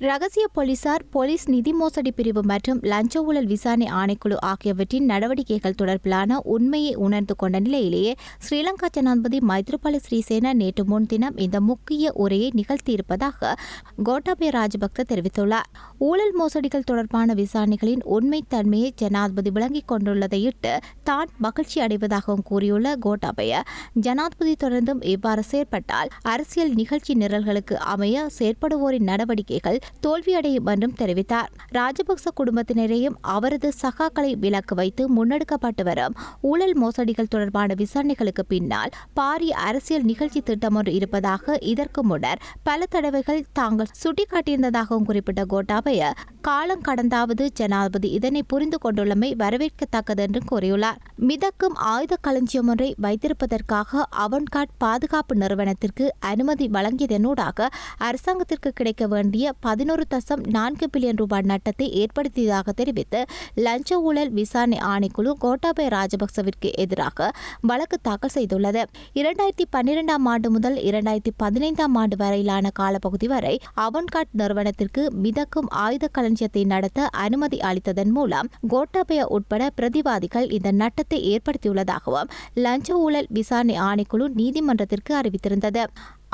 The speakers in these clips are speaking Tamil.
ரகசிய போலீசார் போலீஸ் நிதி மோசடி பிரிவு மற்றும் லஞ்ச ஊழல் விசாரணை ஆணைக்குழு ஆகியவற்றின் நடவடிக்கைகள் தொடர்பிலான உண்மையை உணர்ந்து கொண்ட நிலையிலேயே ஸ்ரீலங்கா ஜனாதிபதி மைத்ரிபால ஸ்ரீசேனா நேற்று முன்தினம் இந்த முக்கிய உரையை நிகழ்த்தியிருப்பதாக கோட்டாபய ராஜபக்த தெரிவித்துள்ளார். ஊழல் மோசடிகள் தொடர்பான விசாரணைகளின் உண்மைத்தன்மையை ஜனாதிபதி விளங்கிக் கொண்டுள்ளதையிட்டு தான் மகிழ்ச்சி அடைவதாகவும் கூறியுள்ள கோட்டாபய ஜனாதிபதி தொடர்ந்தும் இவ்வாறு செயற்பட்டால் அரசியல் நிகழ்ச்சி நிரல்களுக்கு அமைய செயற்படுவோரின் நடவடிக்கைகள் தோல்வியடையும் என்றும் தெரிவித்தார். ராஜபக்ச குடும்பத்தினரையும் அவரது சகாக்களை விலக்கு வைத்து முன்னெடுக்கப்பட்டு வரும் ஊழல் மோசடிகள் தொடர்பான விசாரணைகளுக்கு பின்னால் பாரிய அரசியல் நிகழ்ச்சி திட்டம் ஒன்று இருப்பதாக இதற்கு முன்னர் பல தடவைகள் தாங்கள் சுட்டிக்காட்டியிருந்ததாகவும் குறிப்பிட்ட கோட்டாபய காலம் கடந்தாவது ஜனாதிபதி இதனை புரிந்து கொண்டுள்ளமை வரவேற்கத்தக்கது என்று கூறியுள்ளார். மிதக்கும் ஆயுத களஞ்சியம் ஒன்றை வைத்திருப்பதற்காக அவன்காட் பாதுகாப்பு நிறுவனத்திற்கு அனுமதி வழங்கியதனூடாக அரசாங்கத்திற்கு கிடைக்க வேண்டிய பதினோரு தசம் நான்கு பில்லியன் ரூபாய் நட்டத்தை ஏற்படுத்தியதாக தெரிவித்து லஞ்ச ஊழல் விசாரணை ஆணைக்குழு கோட்டாபய ராஜபக்சவிற்கு எதிராக வழக்கு தாக்கல் செய்துள்ளது. இரண்டாயிரத்தி பன்னிரெண்டாம் ஆண்டு முதல் இரண்டாயிரத்தி பதினைந்தாம் ஆண்டு வரையிலான காலப்பகுதி வரை அவன்காட் நிறுவனத்திற்கு மிதக்கும் ஆயுத களஞ்சியத்தை நடத்த அனுமதி அளித்ததன் மூலம் கோட்டாபய உட்பட பிரதிவாதிகள் இந்த நட்டத்தை ஏற்படுத்தியுள்ளதாகவும் லஞ்ச ஊழல் விசாரணை ஆணைக்குழு நீதிமன்றத்திற்கு அறிவித்திருந்தது.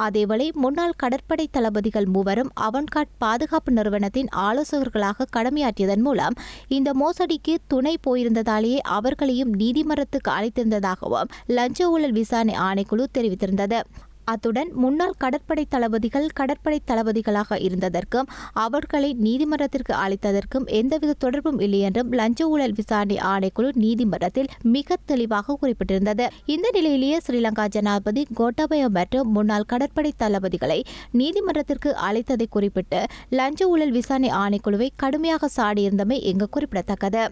அதேவேளை முன்னாள் கடற்படை தளபதிகள் மூவரும் அவன்காட் பாதுகாப்பு நிறுவனத்தின் ஆலோசகர்களாக கடமையாற்றியதன் மூலம் இந்த மோசடிக்கு துணை போயிருந்ததாலேயே அவர்களையும் நீதிமன்றத்துக்கு அழைத்திருந்ததாகவும் லஞ்ச ஊழல் விசாரணை ஆணைக்குழு தெரிவித்திருந்தது. அத்துடன் முன்னாள் கடற்படை தளபதிகள் கடற்படை தளபதிகளாக இருந்ததற்கும் அவர்களை நீதிமன்றத்திற்கு அழைத்ததற்கும் எந்தவித தொடர்பும் இல்லை என்றும் லஞ்ச ஊழல் விசாரணை ஆணைக்குழு நீதிமன்றத்தில் மிக தெளிவாக குறிப்பிட்டிருந்தது. இந்த நிலையிலேயே ஸ்ரீலங்கா ஜனாதிபதி கோட்டாபய மற்றும் முன்னாள் கடற்படை தளபதிகளை நீதிமன்றத்திற்கு அழைத்ததை குறிப்பிட்டு லஞ்ச ஊழல் விசாரணை ஆணைக்குழுவை கடுமையாக சாடியிருந்தமை இங்கு குறிப்பிடத்தக்கது.